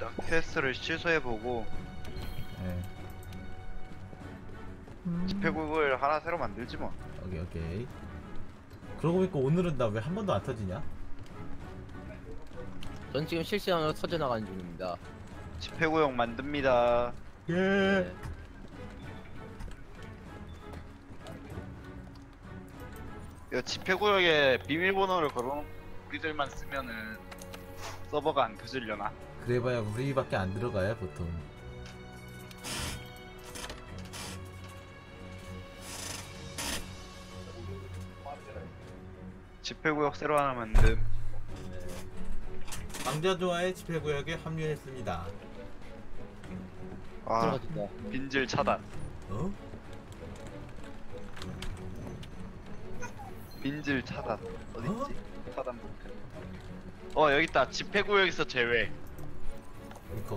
일단 퀘스트를 취소해보고 예. 집회구역을 하나 새로 만들지 뭐 오케이 오케이. 그러고 보니까 오늘은 나 왜 한 번도 안 터지냐? 전 지금 실시간으로 터져 나가는 중입니다. 집회구역 만듭니다 예. 네. 이 집회구역에 비밀번호를 걸어놓고 우리들만 쓰면은 서버가 안 켜지려나? 그래봐야 우리밖에 안 들어가야 보통. 집회구역 새로 하나 만듦 강자조와의 집회구역에 합류했습니다. 아 들어가진다. 빈질 차단 어? 빈질 차단 어딨지? 어? 차단 못해 어 여기 있다 집회구역에서 제외 이거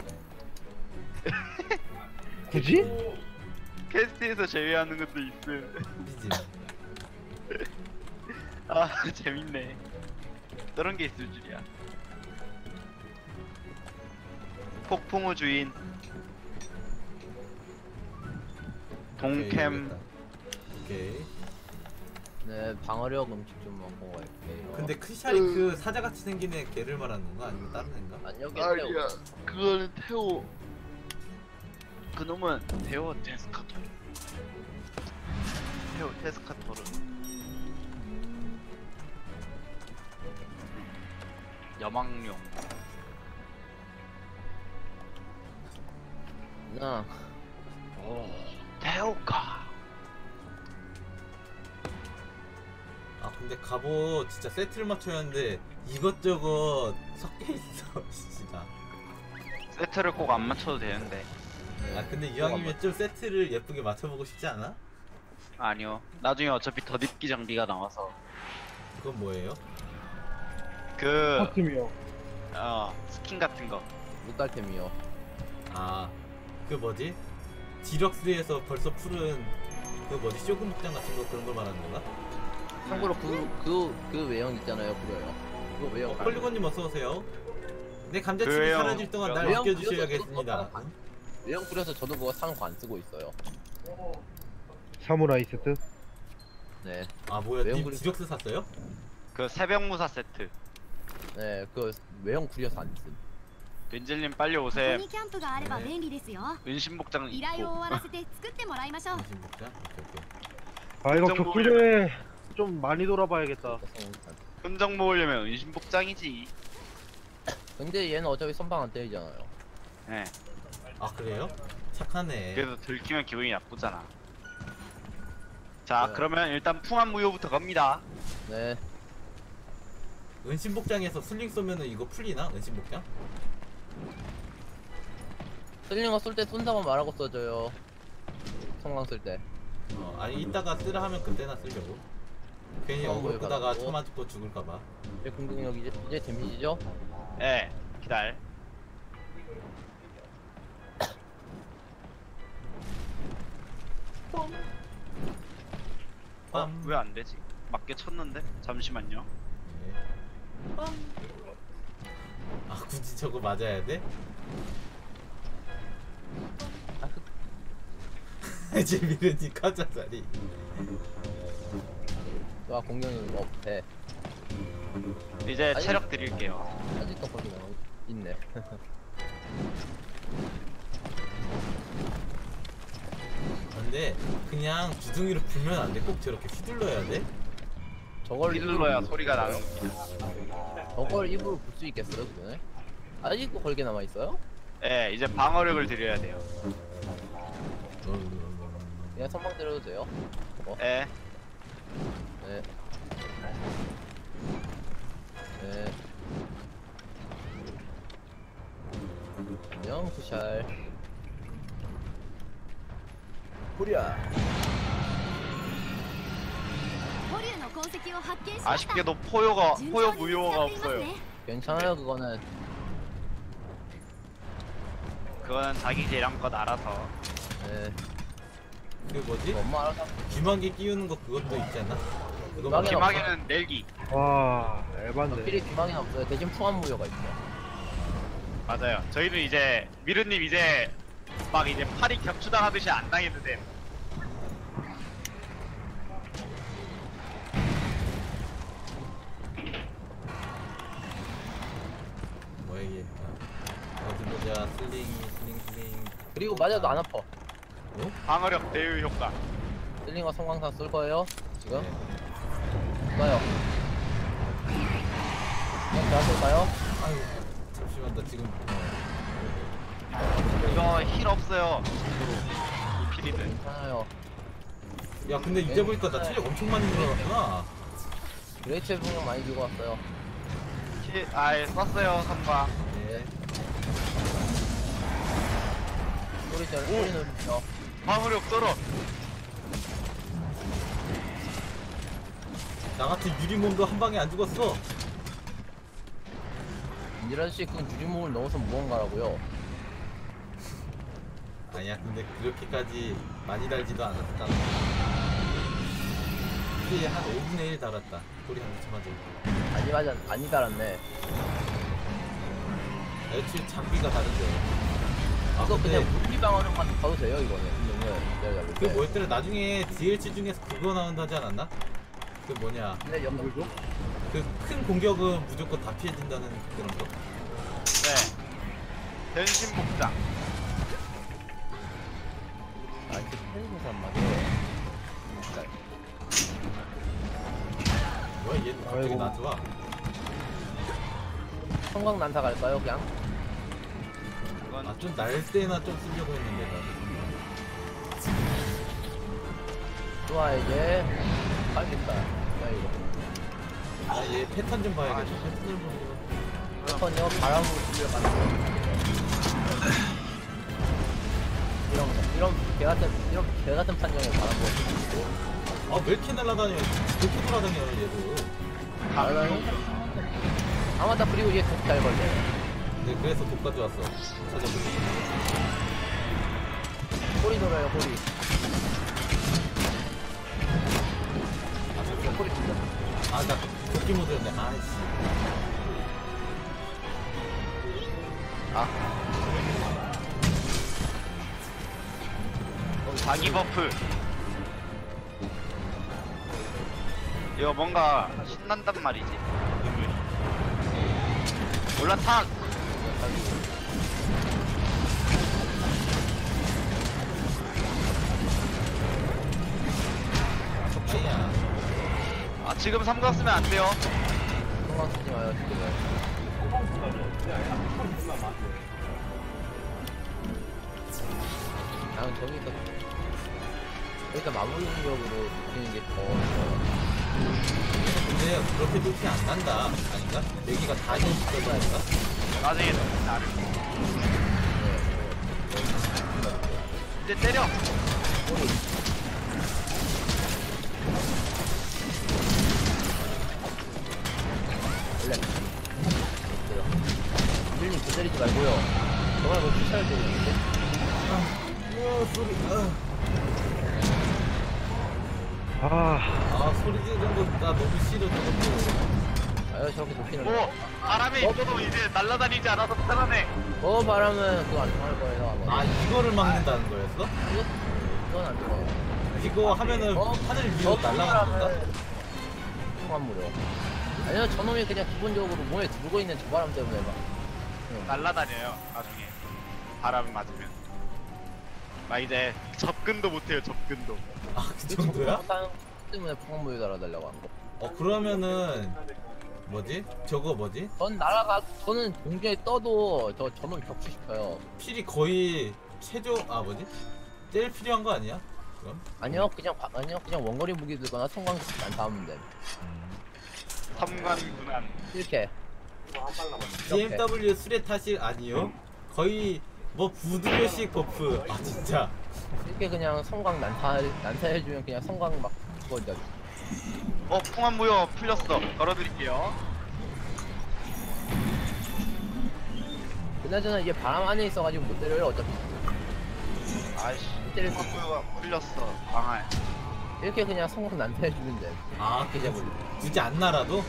굳이? 퀘스트에서 제외하는 것도 있음. 삐지. 아 재밌네. 저런 게 있을 줄이야. 폭풍우 주인. 동캠. 오케이. 네, 방어력 음식 좀 먹고 갈게요. 근데 크샬이 그 사자같이 생긴 애 걔를 말하는 건가? 아니면 다른 애인가? 아니 여기 아니야 그거는 테오 그놈은 테오 테스카토르. 테오 테스카토르. 여망용 나. 오 테오카 근데 갑옷 진짜 세트를 맞춰야 하는데 이것저것 섞여 있어 진짜. 세트를 꼭 안 맞춰도 되는데 네. 아 근데 이왕이면 좀 세트를 예쁘게 맞춰보고 싶지 않아? 아니요 나중에 어차피 덧입기 장비가 나와서 그건 뭐예요? 그 커스미요. 어, 스킨 같은 거 무달템이요. 아그 뭐지? 디럭스에서 벌써 푸른 그 뭐지 쇼군 복장 같은 거 그런 걸 말하는 건가? 참고로 그 그 그 외형 있잖아요, 그거요. 그거 외형. 어, 폴리곤님 어서 오세요. 내 감자칩이 그래요. 사라질 동안 날 외형 아껴주셔야겠습니다. 뿌려서 외형 뿌려서 저도 그거 상관 안 쓰고 있어요. 사무라이 세트. 네, 아 뭐야? 외형 님 그림- 디럭스 샀어요? 그 새벽무사 세트 네, 그 외형 구려서 안 쓴. 벤젤님 빨리 ここ 오셈 にキャンプがあれば便利ですよ 은신복장 依頼を 입고 終わらせて作ってもらいましょう 정신 복장? 오케이 오케이. 아 이거 그 정도면- 격투전에 좀 많이 돌아봐야겠다. 흔적 모으려면 은신복장이지 근데 얘는 어차피 선방 안 때리잖아요. 예 아 그래요? 착하네. 그래서 들키면 기분이 나쁘잖아 자 네. 그러면 일단 풍암무효부터 갑니다 네, 은신 복장에서 슬링 쏘면은 이거 풀리나? 은신 복장? 슬링어 쏠 때 쏜다고 말하고 써줘요. 성광 쓸 때. 어 아니 이따가 쓰라 하면 그때나 쓰려고. 괜히 어, 어글 왜 끄다가 가지고? 쳐맞고 죽을까봐. 이제 공격력 이제 이제 데미지죠? 예 기다려 어? 빰. 왜안 되지? 맞게 쳤는데? 잠시만요 네. 아 굳이 저거 맞아야 돼? 재미는 가짜자리. 와 공격력 없대. 이제 아니. 체력 드릴게요 아직도 거기 나 있네. 근데 그냥 주둥이로 불면 안 돼. 꼭 저렇게 휘둘러야 돼. 저걸 휘둘러야 소리가 나는 저걸 입으로 불수 있겠어요, 그거는? 아직도 걸게 남아 있어요? 예 이제 방어력을 드려야 돼요 그냥 선방 때려도 돼요? 어? 예 네. 네. 안녕, 쿠샬. 호리야. 捕竜の痕跡を発見しました 아쉽게도 포효가 順 포효 調に 무효가 見つかっています 없어요 ね 괜찮아요, 그거는. 그거는 자기 재량껏 알아서 네. 그 뭐지? 엄마 알아서. 귀마개 끼우는 거 그것도 있잖아. 그 기막에는 넬기 와 필히 에반데. 비망이 없어요. 대신 풍암무효가 있어요. 맞아요. 저희는 이제 미르님 이제 막 이제 팔이 격추당하듯이 안 당했는데 아, 어디 보자 sling sling sling 그리고 맞아도 안 아파. 방어력 대유 효과. sling과 성광탄 쏠 거예요. 지금 네. 쏴요. 그냥 제가 쏠까요? 아유 잠시만 나 지금 이거 힐 없어요. 이 피리들. 괜찮아요. 야 근데 이제 보니까 나 체력 엄청 많이 늘어났구나 그레이첼 분명 많이 들고 왔어요. 힐, 아예 썼어요 선방. 네 소리 잘 소리는 죠 방어력 썰어. 나 같은 유리몸도 한 방에 안 죽었어 인지라 씨 그건 유리몸을 넣어서 무언가라고요. 아니야 근데 그렇게까지 많이 달지도 않았다 이게 한 5분의 1 달았다 소리 한 대만 들고 아니 맞아 아니 달았네. 애초에 장비가 다른데 아 이거 근데 그냥 물리 방어력만 봐도 돼요 이거는 운동을 내가 잡을 그 때. 뭐였더라 나중에 DLC 중에서 그거 나온다지 않았나? 그 뭐냐 근데 연결 그큰 공격은 무조건 다 피해진다는 그런 거? 네. 변신 복장. 아 이게 팬인 사람 맞아요. 뭐야 얘 갑자기 아이고. 나한테 와 성광 난사 갈까요 그냥? 그건 아 좀 날 때나 좀 쓰려고 했는데 좋아 이제 가겠다. 야 이거. 나아얘 패턴 좀 봐야겠다 패턴 좀 보고 한번요 바람으로 들려가는 거. 이런 이런 개 같은 이런 개 같은 판정에 바람으로. 아왜 이렇게 날아다녀 그렇게 돌아다녀 얘도 날아다니. 아 맞다 그리고 얘 독잘 걸려. 네 그래서 독 가져왔어 찾아보니 꼬리 돌아요 꼬리. 아나 도끼 모드였네 아이씨 아 자기 버프. 이거 뭔가 신난단 말이지. 올라타. 아야 아 지금 삼각 쓰면 안 돼요. 성광 쓰지 마요 지금은. 나는 저기서 여기서 마무리 공격으로 느끼는 게 더 좋아요. 근데 그렇게 높이 안 난다 아닌가? 여기가 다 있는 거니까 나중에 나를. 이제 때려. 원래 기다리지 말고요. 정말 뭐 피차를 때리는데? 우와 소리 아, 아, 아 소리 지르는 거나 너무 싫어 저것도 아유 저렇게 높이는 오 거. 바람에 있어도 이제 날아다니지 않아서 편하네. 어 바람은 그거 안 통할 거예요 아마. 아 이거를 막는다는 거였어? 이거 이건 안 통해요. 이거 하면은 어? 하늘 위로 건가? 통한 무료. 아니요 저놈이 그냥 기본적으로 몸에 들고 있는 저 바람 때문에 막. 응. 날아다녀요 나중에 바람 맞으면. 나 이제 접근도 못해요 접근도. 아 그 정도야? 못하는 때문에 풍악무효 달아달라고 한 거. 어 그러면은 뭐지? 저거 뭐지? 전 날아가 저는 공중에 떠도 저 저놈 격추시켜요. 필이 거의 최종 아 뭐지? 제일 필요한 거 아니야? 그럼? 아니요 그냥 바- 아니요 그냥 원거리 무기 들거나 성광 안 닿으면 돼. 삼관군한. 이렇게. BMW 수레 타실 아니요? 거의 뭐 부두교식 버프 아 진짜 이렇게 그냥 성광 난타 난타해주면 그냥 성광 막 그거 이제 어 풍암무효 풀렸어. 걸어드릴게요. 그나저나 이게 바람 안에 있어가지고 못 때려요 어차피 아이씨. 때릴 수 풍암무효가 풀렸어. 방알. 이렇게 그냥 성광 난타해주면 돼. 아 그게 잡을. 굳이 안 날아도?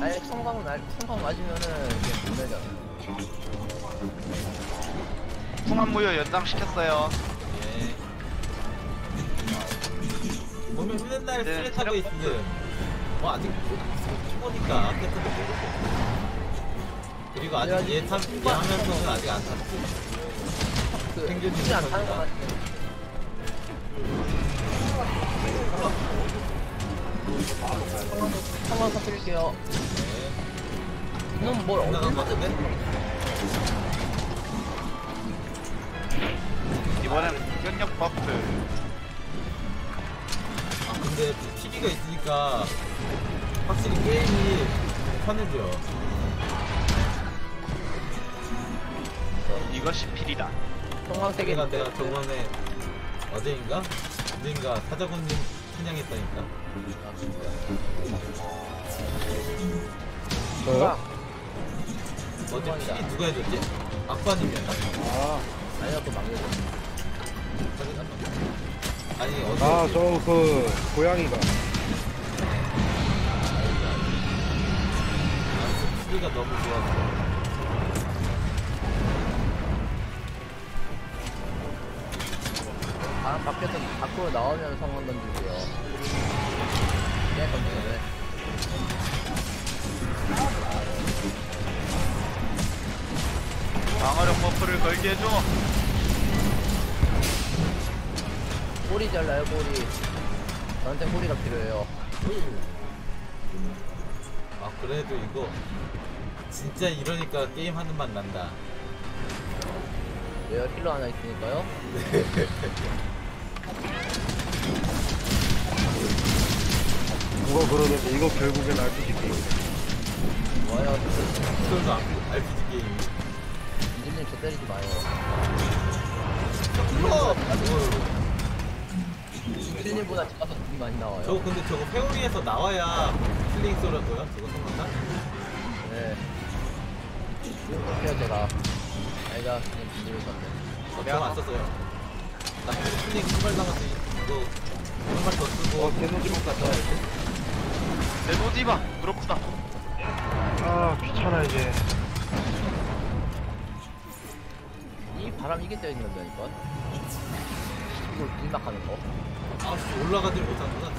아예 성광 날 성광 맞으면은 그냥 못 내잖아. 풍암무효 연장 시켰어요. 예. 보면 맨날 네, 스레 타고 있으면 뭐 아직 초보니까 캐터도 모르고 그리고 아직 얘 탐, 얘 하면서는 아직 안 탔고 그 생존 것 못합니다. 같아요. 한번 터뜨릴게요. 네. 이놈 뭘 나간 것 어디 같은데? 이번엔 공격력 buff. 아 근데 피리가 있으니까 확실히 게임이 편해져 이것이 피리다. 형광색이 내가 내가 저번에 어제인가? 어제인가 사자군님 사냥했다니까 저요? 어제. TV 누가 해줬지? 악관님이었나? 아, 아니야 그 막내. 아니 어제 아, 저 그 고양이가. TV가 너무 좋아서 밖에서 밖으로 나오면 성공 던지고요. 그냥 던지네. 방어력 buff를 걸게 해줘. 꼬리 잘라요 꼬리. 저한테 꼬리가 필요해요. 아 그래도 이거 진짜 이러니까 게임 하는 맛 난다 왜요? healer 하나 있으니까요. 누가 그러던데 이거 결국엔 RPG 게임. 뭐요? 그래도 RPG 게임 이진님 저 때리지 마요. 어! 이진님보다 제가 더 돈이 많이 나와요. 저거 근데 저거 회오리에서 나와야 킬링 쏘라고요? 저거 성공다? 네. 어때요 제가? 아니다 그냥 던지면 던데. 어, 저거 안 썼어요 나 킬링 신발 남았어 이거 한발 더 쓰고 어, 개노지목 같다. 내 노디바 부럽다. 아, 귀찮아, 이제. 이 바람 이게 때리는 건다니까. 이걸 빈박하는 거. 아씨 올라가질 못하는구나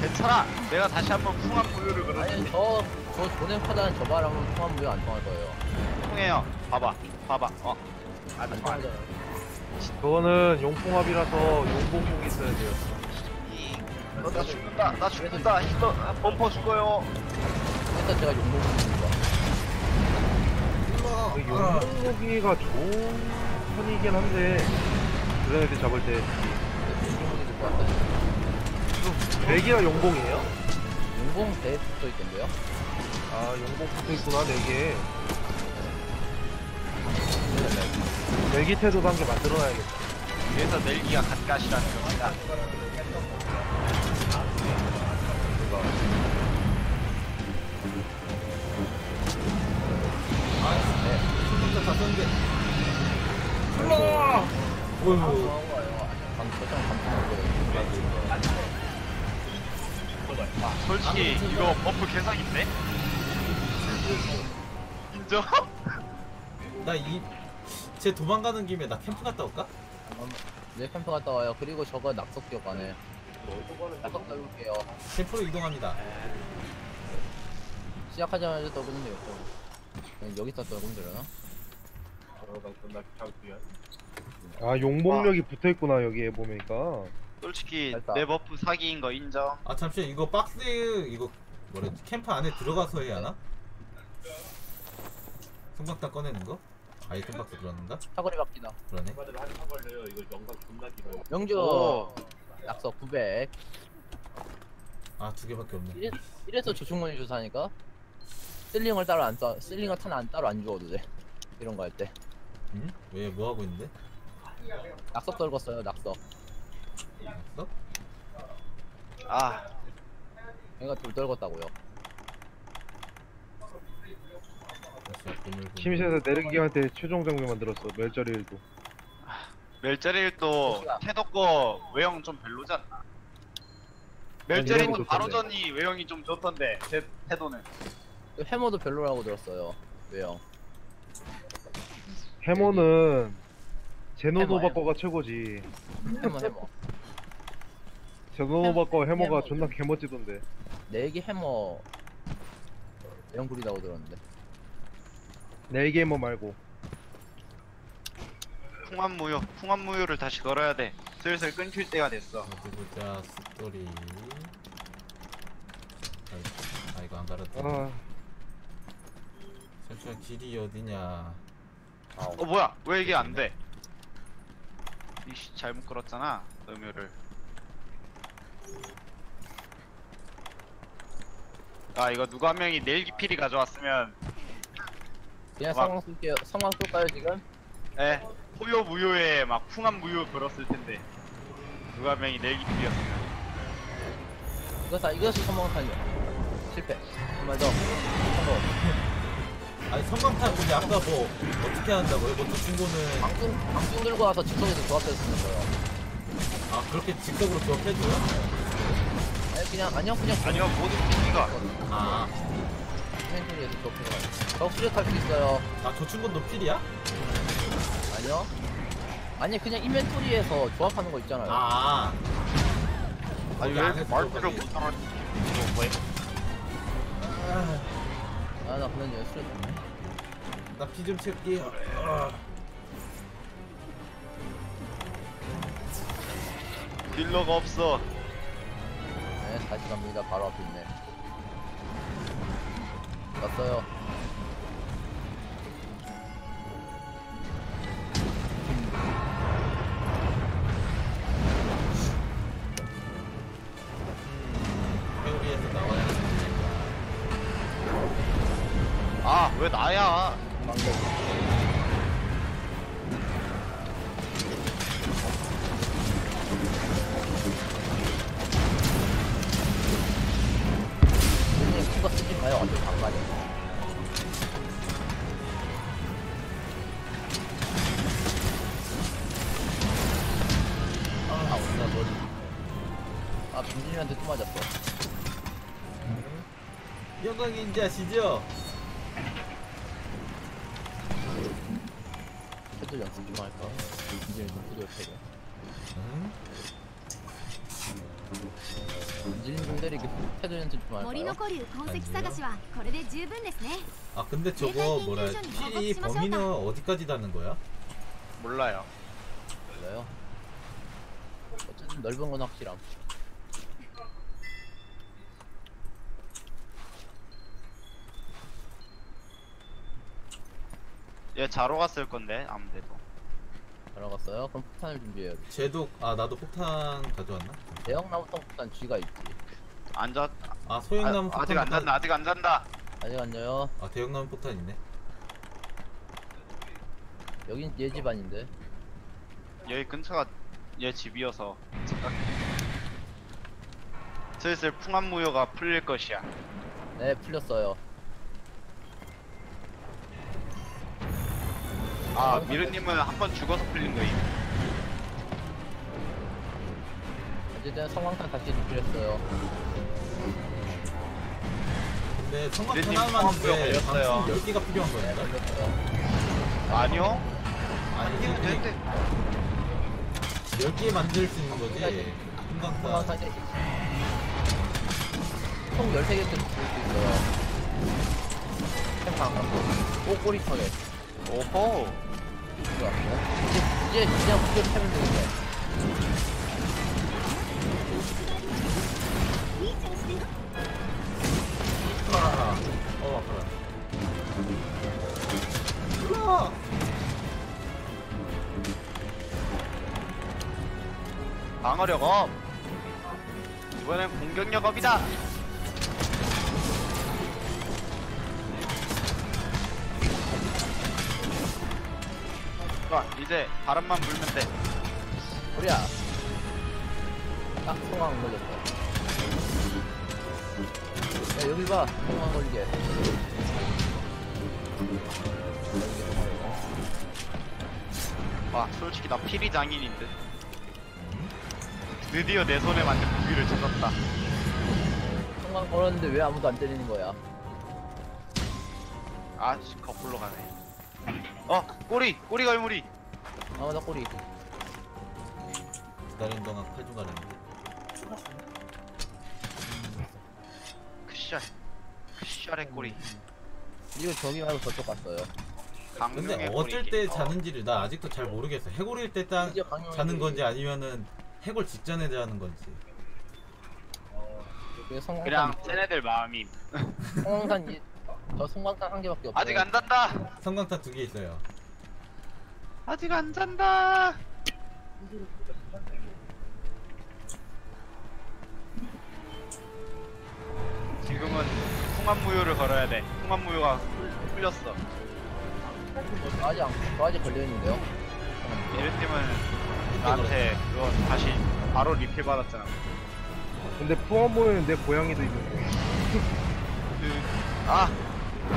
괜찮아. 내가 다시 한번 풍암무효를 걸어줄게. 아니 저, 저 조낸 파다는 저 바람은 통합 무효 안 통할 거예요. 통해요. 봐봐. 봐봐. 어. 안안 통하네. 통하잖아요. 그거는 용풍합이라서 용봉목이 있어야 돼요. 어, 나 죽는다. 나 죽는다. 히터 아, 범퍼 죽어요. 일단 제가 용봉 부는 거야. 그 용봉목이가 좋은 편이긴 한데, 그런 애들 잡을 때. 용봉이 들고 왔다니. 맥이랑 용봉이에요? 용봉 대에 붙어 있던데요? 아, 용봉 붙어 있구나, 네 개. 맥이 태도 단계 만들어놔야겠다. 그래서 nel기가 갓갓이라는 겁니다. 다 썼는데 어휴. 솔직히 이거 버프 개사기인데? 인정? 나 이제 도망가는 김에 나 캠프 갔다 올까? 내 캠프 갔다 와요. 그리고 저거 낙석 기억 안 해. 낙석 떨굴게요. 캠프로 이동합니다 시작하자마자 떨구는 게 없고. 그냥 여기서 떨구면 되려나? 아, 용봉력이 붙어 있구나, 여기에 보니까. 솔직히 됐다. 내 buff 사기인 거 인정. 아 잠시만 이거 박스 이거 뭐랬지 캠프 안에 들어가서 해야 하나? 성박탄 꺼내는 거? 아이템 박스 들어갔는가? 사거리 바뀌다. 그러네 명주 오. 낙석 900. 아 두 개밖에 없네 이래, 이래서 조충곤이 조사하니까 슬링을 따로 안 써. 슬링을 탄 안 따로 안 주어도 돼. 이런 거 할 때. 응? 왜 뭐 하고 있는데? 낙석 떨궜어요. 낙석. 어? 아, 얘가 돌 떨궜다고요. 심시에서 내르기한테 최종 장비 만들었어, 멸절일도. 멜자릴도 혹시나. 태도 거 외형 좀 별로잖아. 이런 멜자릴도 거 바로. 전이 외형이 좀 좋던데 제 태도는. 그 해머도 별로라고 들었어요. 왜요? 해머는 제노노바 해머, 거가 최고지. 해머 해머. 제노노바 거 해머가 해머. 존나 개멋지던데. 네개 해머 영구리라고 들었는데. 네개 해머 말고. 풍암무효 풍암무효를 다시 걸어야 돼. 슬슬 끊길 때가 됐어. 어디 보자 스토리 아, 아 이거 안 갈았다 아, 잠시만 길이 어디냐? 아, 어 뭐야? 왜 이게 안돼? 이씨 잘못 걸었잖아 음유를. 아 이거 누가 한 명이 내일기필이 가져왔으면. 그냥 와. 상황 쓸게요. 상황 쓸까요 지금? 에 호요 무효에 막 풍암 무효 걸었을 텐데 누가 한 명이 내일기필이었으면 이거 다 이것이 선망탄이요. 실패. 한번 더. 성공. 아니 성광탄 근데 아까 뭐 어떻게 한다고요? 뭐저 친구는 방송 방송 들고 와서 즉석에서 조합해서 쓰는 거예요. 아 그렇게 직접으로 조합해줘요? 아니 그냥 아니요 그냥 아니요 모든 PC가 아, 인벤토리에서 조합해서. 저 수리할 수 있어요. 아저 친구는 필이야? 아니요. 아니 그냥 인벤토리에서 조합하는 거 있잖아요. 아, 아니 왜 안에서 말투를. 못하는 이거 뭐야 아나 그런 연습을 했네. 나피 좀 채울게. 아, 딜러가 없어 네 다시 갑니다. 바로 앞에 있네. 왔어요. 왜 나야 반말이야. 아, 온다, 머리. 아, 빈진이한테 또 맞았어. 영광인지 아시죠? 네. 아 근데 저거 뭐라 필이 범인은 어디까지 닿는 거야? 몰라요. 몰라요. 어쨌든 넓은 건 확실함. 얘 자러 갔을 건데 아무데도 자러 갔어요? 그럼 폭탄을 준비해야 돼. 제독 아 나도 폭탄 가져왔나? 대형 나무통 폭탄 G가 있지. 앉아 아 소형나무 아, 폭탄 아직 안 잔다 아직 안 잔다 아직 안 져요. 아 대형나무 폭탄 있네. 여긴 얘 집안인데. 여기 근처가 얘 집이어서 슬슬 풍암무효가 풀릴 것이야 네, 풀렸어요. 아 미르님은 한 번 죽어서 풀린 거임 어쨌든 성광탄 다시 준비했어요. 근데 성광 네, 하나만인데 성광 걸렸어요. 방송 10개가 필요한 네, 거야? 풀렸어요. 아니요 아니 이거 되는데 10개 만들 수 있는 거지. 성광탄. 성광탄이 총 13개 쯤 줄수 있어요. 갖고. 오, 꼬리 터네. 오호 좋아. 이제, 이제 그냥 무게 패면 되겠네. 방어력 up. 이번엔 공격력 up이다. 이제 바람만 불면 돼. 우리야. 딱 성광 걸렸어. 야, 여기 봐. 성광 걸리게. 여기. 와 솔직히 나 피리 장인인데 드디어 내 손에 맞는 무기를 찾았다 성광 걸었는데 왜 아무도 안 때리는 거야? 아 씨 거꾸로 가네 어 꼬리 꼬리 걸무리 아나 꼬리 기다리는 동안 팔좀 가렸는 데. 크샷 크샷의 꼬리 이거 저기 말고 저쪽 갔어요 강릉의 근데 꼬리 어쩔 때 어. 자는지를 나 아직도 잘 모르겠어. 해골일 때딱 드디어 강릉에 자는 건지 아니면은 해골 직전에 자는 건지. 그 성광산 그냥 쟤네들 마음이 성광산 이- 저 성광산 한 개밖에 없어요 아직 안 잔다 성광탄 두 개 있어요. 아직 안 잔다 통합무효를 걸어야 돼 통합무효가 풀렸어 저 아직 안, 저 아직 걸려있는데요 이르팀은 나한테 그거 다시 바로 리필 받았잖아 근데 푸엄모에는 내 고양이도 있는데. 그, 아!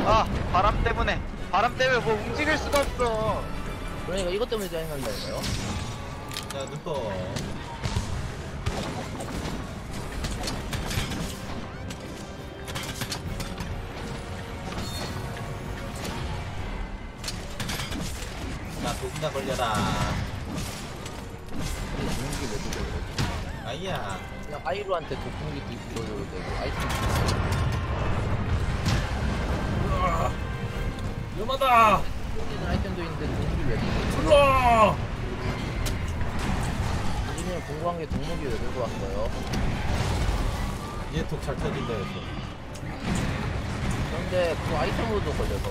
아! 바람 때문에 바람 때문에 뭐 움직일 수가 없어 그러니까 이것 때문에 짜증난다니까요 자, 눈꺼. 나 독이나 걸려라. 아이야. 그냥 아이루한테 독풍기 뒤집어줘도 되고 아이템 위험하다. 있는 아이템도 있는데 독무기 왜 들고 불러. 우리는 공부한 게 독무기 왜 들고 왔어요 얘독 잘 터진다 했어. 그런데 그 아이템으로도 걸려서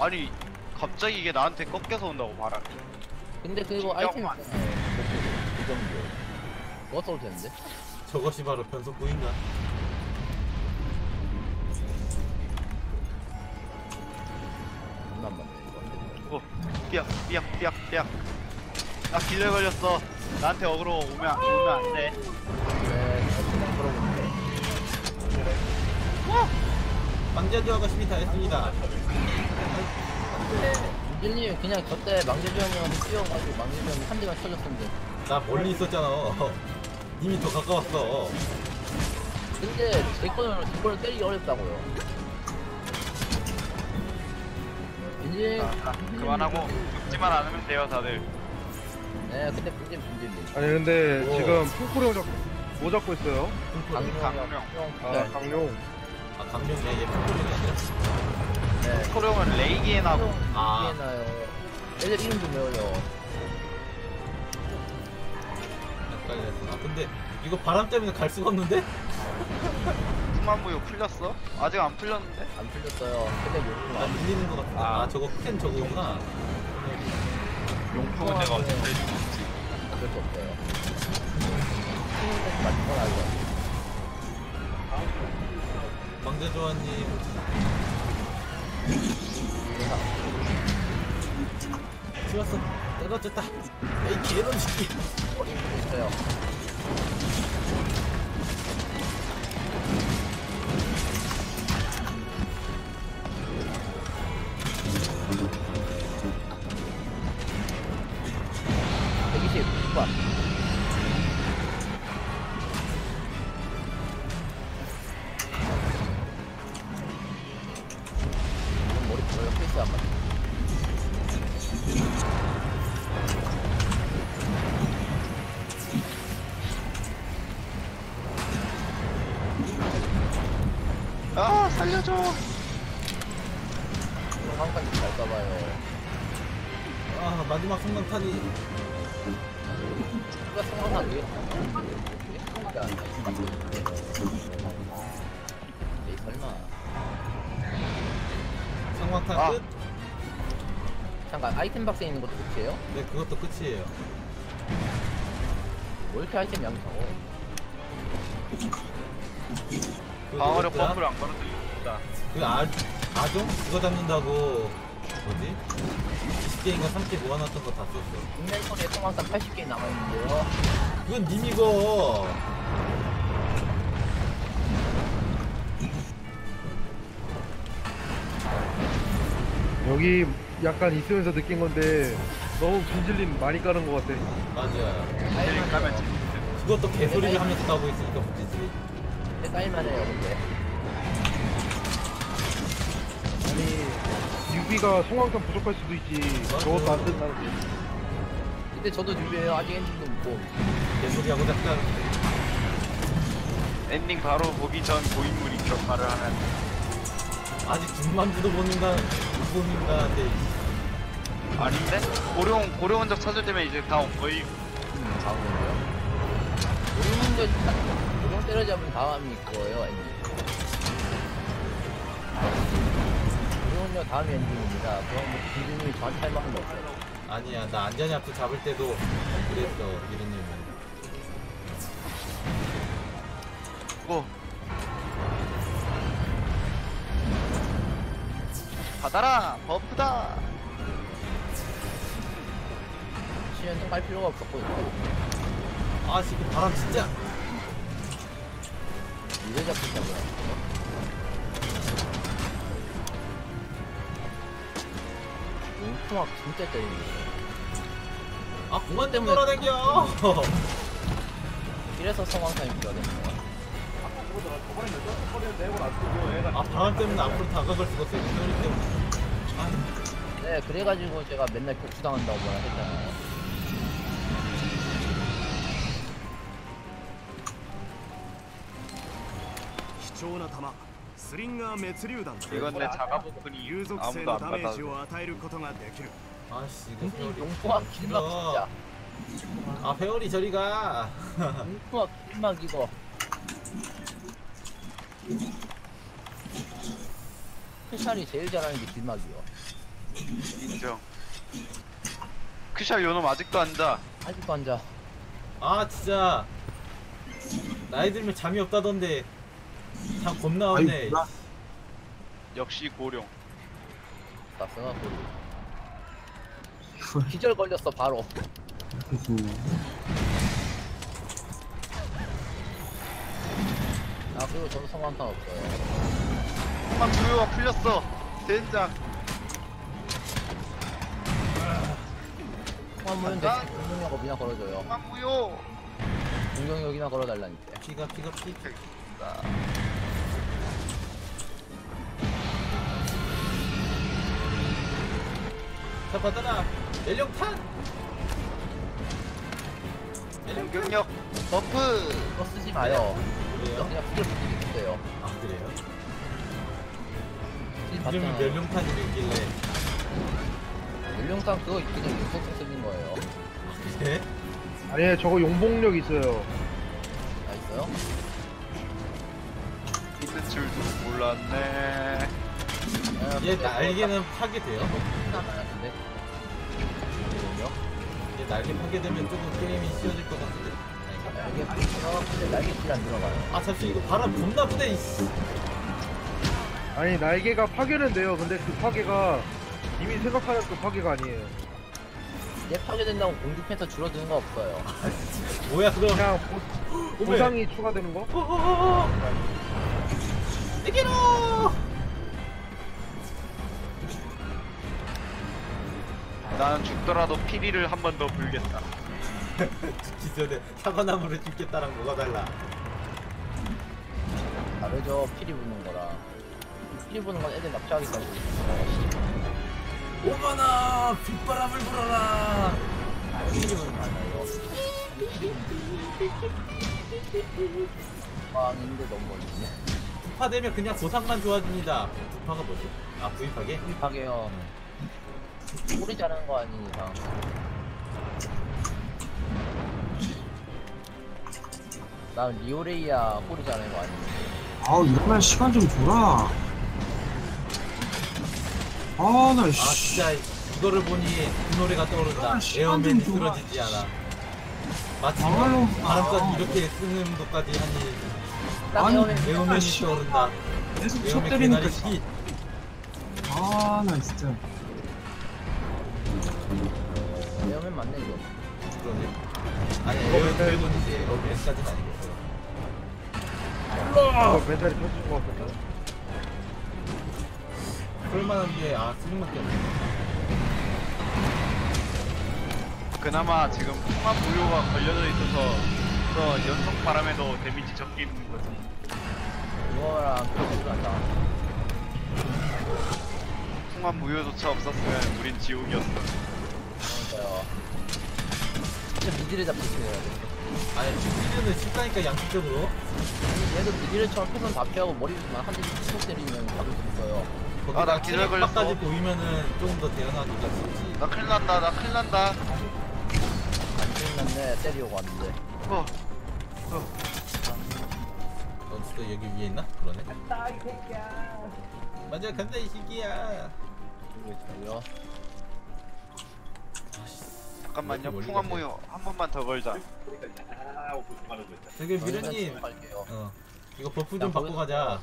아니 갑자기 이게 나한테 꺾여서 온다고 바람 근데 그거 아이템 있잖아요 그 정도 그거 써도 되는데? 저것이 바로 변속구인가? 안 맞네 이거. 삐약 삐약 삐약 삐약. 나 기절 걸렸어. 나한테 어그로 오면 오면 안돼. 네 그냥 물어보는데 망자주 아가씨이 다 했습니다. 유진님 그냥 저때 망제주 형님한테 뛰어가지고 망제주 형님 한 대만 쳐줬는데 나 멀리 있었잖아. 이미 더 가까웠어. 근데 제 거는 제 거를 때리기 어렵다고요 빈진 아, 그만하고 죽지만 않으면 돼요 다들 네 근데 빈진 빈진님 아니 근데 오. 지금 콩쿠령 잡고 뭐 잡고 있어요? 강룡. 아 네. 강룡. 아, 강룡이야. 얘 콩콩이 아니라. 네. 토룡은 레이기에나고 아. 이해나요 애들 이름 좀 외워요 헷갈렸어. 아, 근데 이거 바람 때문에 갈 수가 없는데? 통합무효 풀렸어? 아직 안 풀렸는데? 안 풀렸어요 근데 요즘 나 밀리는 것 같은데. 아, 저거 캔 저거구나. 용품은 내가 어떻게 어쩔 수 없어요 친구들 맞춰 알죠 망자조아님. 좋았어. 떨어졌다. 에이, 개놈 새끼. 분 있어요 박스에 있는 것도 끝이에요? 네, 그것도 끝이에요. 왜 이렇게 아이템 양이 적어? 그 방어력? buff를 안 걸어주니까 그 아, 아종? 그거 잡는다고 뭐지? 20개인가 30개 모아놨던 거 다 썼어 inventory에 통화상 80개 남아있는데요 그건 님이고 여기 약간 있으면서 느낀 건데 너무 빈질림 많이 까는 것 같아. 맞아 힐링 가면 재밌어 그것도 개소리를 하면서 까고 있으니까 문제지. 깔만해요 근데. 아니 유비가 성황탄 부족할 수도 있지. 저것도 안 된다는데 근데 저도 준비해요. 아직 엔진도 없고. 개소리하고 잠깐 엔딩 바로 보기 전 고인물이 격파를 하면 아직 중만부도 못 본다 못 본다는데 아닌데? 고령 고령 흔적 찾을 때면 이제 다. 음, 다음 거요. 우리문제 우리 때려잡은 다음이 그거예요, 엔진. 우리문제 다음이 엔진입니다. 그럼 뭐 기준이 저한테 할 말은 없어요. 아니야 나 안전이 앞에 잡을 때도 그랬어 이른님은 고. 받아라 버프다. 시연도 깔 필요가 없었고 아 지금 바람 진짜 이래 잡고 있다고요. 용토막 진짜 짜증나. 아좀 때문에- 돌아다녀 이래서 성황탄이 필요하는 거야. 아 바람 때문에 앞으로 다가갈 수가 없어 이 소리 때문에 아 네, 그래가지고 제가 맨날 복수당한다고 뭐라 했잖아요. 貴重な弾スリンガー滅榴弾 이건 내 자가복근이 有属性 아무도 の 안 ダメー 받아. ジを与えることができる 아씨 이거 근데 회오리 용토막 길막 진짜. 아 회오리 저리가 용토막 길막 이거. 크샬이 제일 잘하는 게 길막이요. 인정. 크샬 요놈 아직도 앉아. 아직도 앉아. 아 진짜 나이 들면 잠이 없다던데 잠 겁나 오네 역시 고령. 딱 생각해도. 기절 걸렸어 바로. 아 그리고 저도 성황탄 없어요. 한방 부여가 풀렸어. 젠장. 성황물은 간다. 대신 공격력이나 걸어줘요. 한방 부여. 공격력이나 걸어달라니까. 피가 피가 피자 받아라 연령 탄 공격력 버프. 그거 쓰지 마요. 그래요? 그냥 주세요. 아 그래요? 실 이름이 받잖아요. 연령탄이길래 연령상 그거 그냥 윤석성 쓰는 거예요. 그래? 아니 저거 용복력 있어요 아 있어요? 있을 줄도 몰랐네. 아, 얘 날개는 파괴돼요? 그거 끝나나요, 근데? 연령? 얘 날개 파괴되면 조금 게임이 쉬워질 것 같은데 아닌가? 날개 붙여 근데 날개 필안 들어가요. 아 잠시 이거 바람 겁나 부대 이씨 아니 날개가 파괴는 돼요 근데 그 파괴가 이미 생각하는 그 파괴가 아니에요 얘 파괴된다고 공중 펜터 줄어드는 거 없어요. 뭐야 그럼 그냥 보, 오메. 보상이 추가되는 거? 어어어어 이기로 나는 죽더라도 피리를 한 번 더 불겠다. 죽기 전에 사과나무를 죽겠다랑 뭐가 달라 다르죠. 피리 부는 거랑. 피리 부는 건 애들 납치하기까지. 오거나 빗바람을 불어라 피리 부는 거 아니에요. 빵인데 너무 멀리네. 부파되면 그냥 보상만 좋아집니다 부파가 뭐지? 아 부입하게? 파괴요. 꼬리 자르는 거 아닌 이상. 난 리오레이야 꼬리 자르는 거 아닌데. 아우 이러면 시간 좀 줘라 아나 아 씨. 진짜 이거를 보니 그 노래가 떠오른다 아, 시간 에어맨이 좀 줘라. 쓰러지지 않아 마치 아유, 바람까지 아. 이렇게 쓰는 것까지 하니 딱 아니, 에어맨 에어맨이 씨. 떠오른다 계속 쳐 에어맨 때리니까 개나리 씨 아나 진짜 에어맨 맞네 이거. 그러네 아니 에어맨 드래곤이지 에어맨까지는 아니겠 어 멘탈이 터지는 것 같은데 그럴만한 게아 스링밖에 없네 그나마 지금 풍만 부여가 걸려져 있어서 저 연속 바람에도 데미지 적게 있는 거지. 이거랑 그렇게 들어간다. 풍암 무효조차 없었으면 우린 지옥이었어. 그러니까요. 진짜 미디를 잡히시네요. 아니 찌르는 쉽다니까 양쪽으로 얘도 미디를처럼 패선 다 피하고 머리만 한 대씩 툭 때리면 잡을 수 있어요. 거기다 나 기절 걸렸어. 까지 보이면은 조금 더 대응하기가 쉽지 나 큰일 난다, 나 큰일 난다. 안 끝났네. 때리려고 왔는데. 어, 넌스도 여기 위에 있나? 그러네 맞아 간다 이 시기야 이거 있어요. 잠깐만요. 멀리 풍암 가세요? 무효 한 번만 더 걸자. 저기 미르님 갈게요. 어 이거 버프 좀 야, 바꿔 거기서- 가자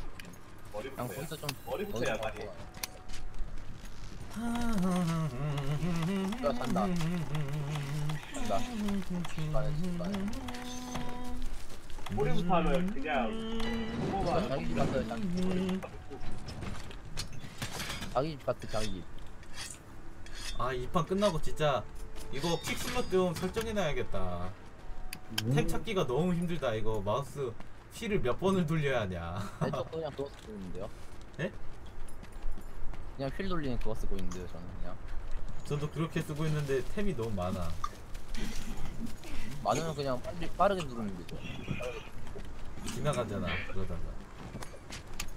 그냥 거기서 좀 거기서 야 말이. 야, 산다. 간다. 중간에. 머리부터 하면 그냥 자, 자기 집 갔어요. 자기 집. 자기 집 갔어. 자기 집. 아이 판 끝나고 진짜 이거 픽슬러 좀 설정해놔야겠다 템 찾기가 너무 힘들다 이거 마우스 휠을 몇 번을 돌려야 하냐 네, 저 그냥 그거 쓰고 있는데요. 예? 그냥 휠 돌리는 그거 쓰고 있는데요. 저는 그냥. 저도 그렇게 쓰고 있는데 템이 너무 많아 많으면 그냥 빨리 빠르게 누르면 되죠. 지나가잖아 그러다가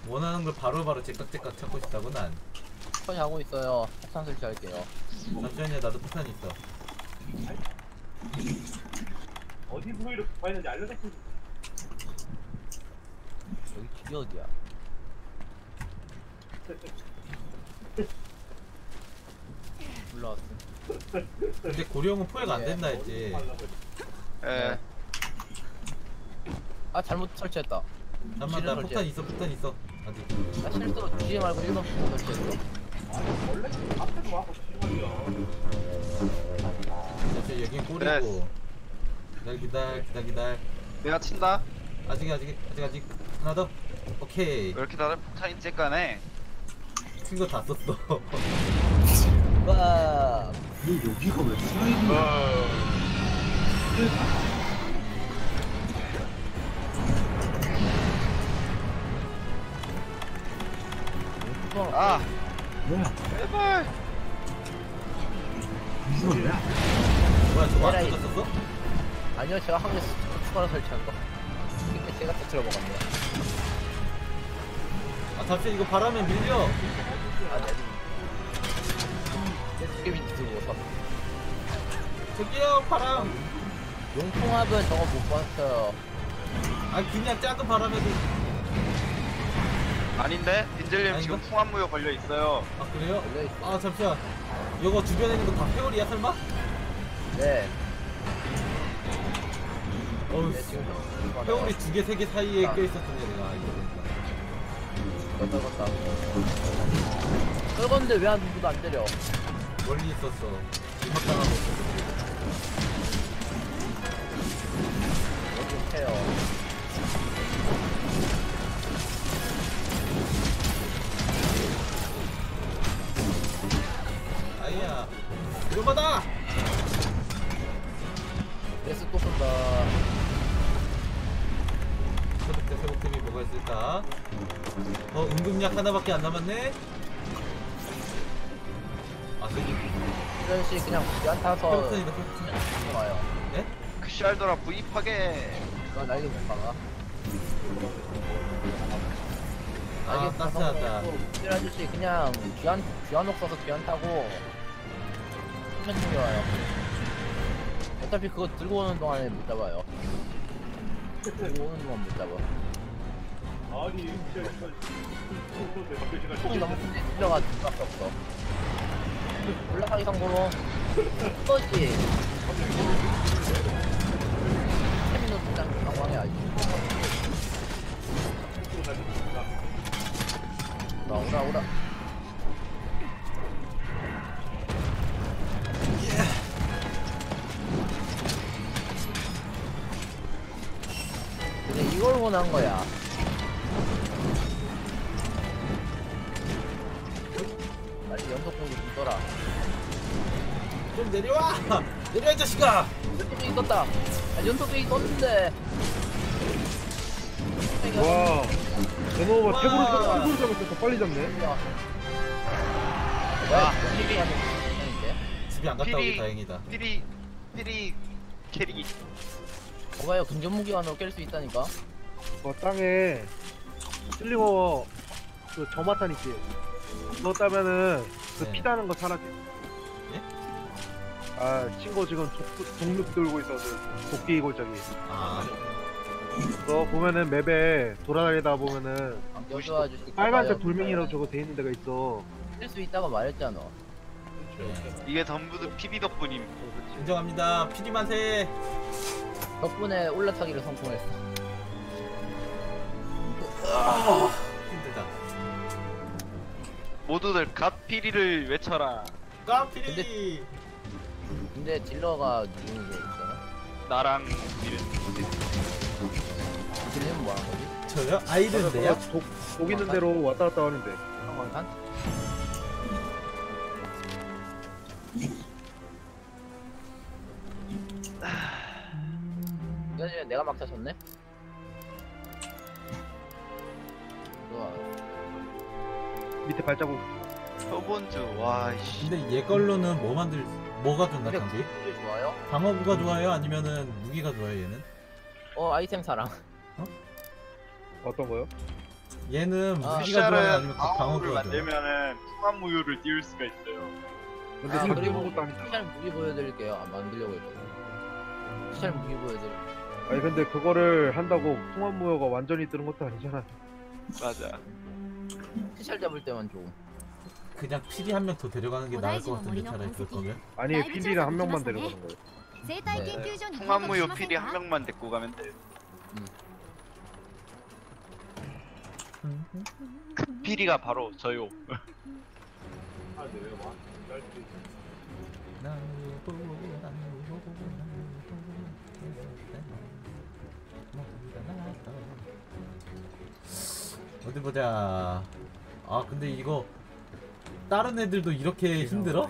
원하는 걸 바로바로 제깍제깍 찾고 싶다고 난 천천히 하고 있어요. 폭탄 설치할게요. 잠시만요 나도 폭탄 있어 어디 부위를 구하는지 알려줬으면 여기 길이 어디야? 올라왔어. 근데 고령은 포획 안 된다 했지 예. 아 잘못 설치했다. 잠깐만 나 폭탄 있어 폭탄 있어 아직 나 실수로 뒤에 말고 1번 폭탄 설치했어. 잠시 여긴 꼬리고. 기다려 기다려 기다려 기다려. 내가 친다. 아직 아직 아직 아직. 하나 더? 오케이. 왜 이렇게 다들 폭탄이 쬐까네? 친거 다 썼어. 와. 근데 여기가 왜 프라이드 아, 뭐야? 제발. 이거 뭐야 뭐야 저거 안 에라이. 터졌었어? 아니요 제가 한개 추가로 설치한 거. 그러니까 제가 터트려 먹었네요. 아 잠시 이거 바람에 밀려 아 네. 내 두개미 들고 서. 저기요 바람 용통합은 저거 못 봤어요. 아 그냥 작은 바람에도 아닌데? 빈젤님 지금 아닌가? 풍암 무효 걸려 있어요. 아 그래요? 걸려있어. 아 잠시만 이거 주변에 있는 거다 페어리야 설마? 네. 어우 네 지금 페어리 두 개 세 개 사이에 아. 껴있었던 애가 이거 보니까 떨궜다. 떨궜는데 왜안 누구도 안 때려? 멀리 있었어 여기 패요. 아이야 위험하다 있을까? 어 응급약 하나밖에 안 남았네? 아 저기 이런 씨 그냥 안 타서 회복템이다 회복템 와요. 네? 그 샬더라 파괴. 나 날개 못 박아. 아 따스하다 이 아저씨 그냥 귀한 귀한 옥 써서 귀한 타고 한번 챙겨와요. 어차피 그거 들고 오는 동안에 못 잡아요. 들고 오는 동안 못 잡아. 아니 진짜 폭이 너무 들려가지고 수밖에 없어. 올라가기 성공로 이거지. 세미노 등장 아직. 오라 오라 오라. 떴다. 아, 연속공이 떴는데. 와 제노가 와. 탭으로 탭으로 잡았어 더 빨리 잡네. 하는 이제 집에 안 갔다 오기 다행이다 피리 피리 캐리 뭐가요? 근접 무기관으로 깰 수 있다니까. 그 땅에 슬리머 그 저마탄 있지 그거 따면은 그 네. 피다는 거 사라져 예? 아 친구 지금 족, 독립 들고 있어서 도끼 골짜기. 아. 그거 보면은 맵에 돌아다니다 보면은 여주 아저씨 빨간색 돌멩이라고 저거 돼 있는 데가 있어. 깰수 있다고 말했잖아. 네. 이게 전부 다 피리 덕분임. 인정합니다. 피디 만세. 덕분에 올라타기를 성공했어. 힘들다. 모두들 갓 피리를 외쳐라. 깜피리! 근데 딜러가 누구는 게 있잖아. 나랑 이런 딜러는 뭐 하는 거지? 저요? 아이른데요? 독, 독 있는 대로 왔다 갔다 하는데 상황탄? 이거 지금 내가 막? 좋아. 밑에 발자국 표본주 와이씨 근데 얘 걸로는 뭐 만들 뭐가 좋나 근데? deal 좋아요? 방어구가 좋아요? 아니면은 무기가 좋아요 얘는? 어 아이템 사랑. 어떤 거요? 얘는 아, 무기가 좋아요? 아니면 그 방어를 방어구가 좋아요? 만들면은 풍압무효를 띄울 수가 있어요 근데 아, 그리고 그런 것도 아니다 special 무기 보여드릴게요. 아, 만들려고 했거든. special 무기 보여드릴게요. 아니 근데 그거를 한다고 풍압무효가 완전히 뜨는 것도 아니잖아 맞아 special 잡을 때만 좀. 그냥 피리 한 명 더 데려가는 게 나을 것 같은데 차라리 그럴 거면 아니 피리가 한 명만 데려가는 거예요. 풍압무효 네. 피리 한 명만 데리고 가면 돼. 그 피리가 바로 저요. 어디 보자. 아 근데 이거 다른 애들도 이렇게 힘들어?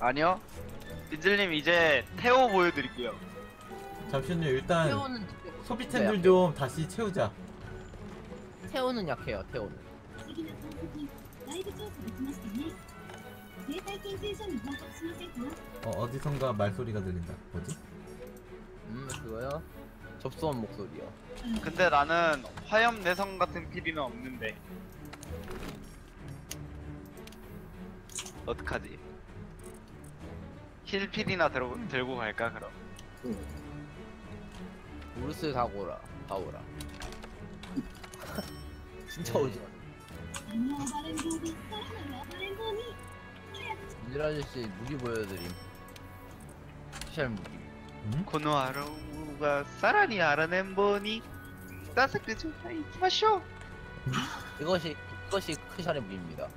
아니요. 빈질님 이제 태호 보여드릴게요. 잠시만요. 일단 소비템들 네, 좀 다시 채우자. 태호는 약해요. 태호는. 어, 어디선가 말소리가 들린다. 뭐지? 음 그거요? 접수원 목소리요. 근데 나는 화염 내성 같은 필이는 없는데. 어떡하지? 힐필이나 들고, 들고 갈까 그럼? 응. 우르스 사고라 가오라. 진짜 네. 오지마 민들 아저씨 무기 보여드림. 샬 무기. 고노하루가 사라니 알아낸 보니 따뜻 그중 이키마쇼! 이것이 이것이 크샬의 무기입니다.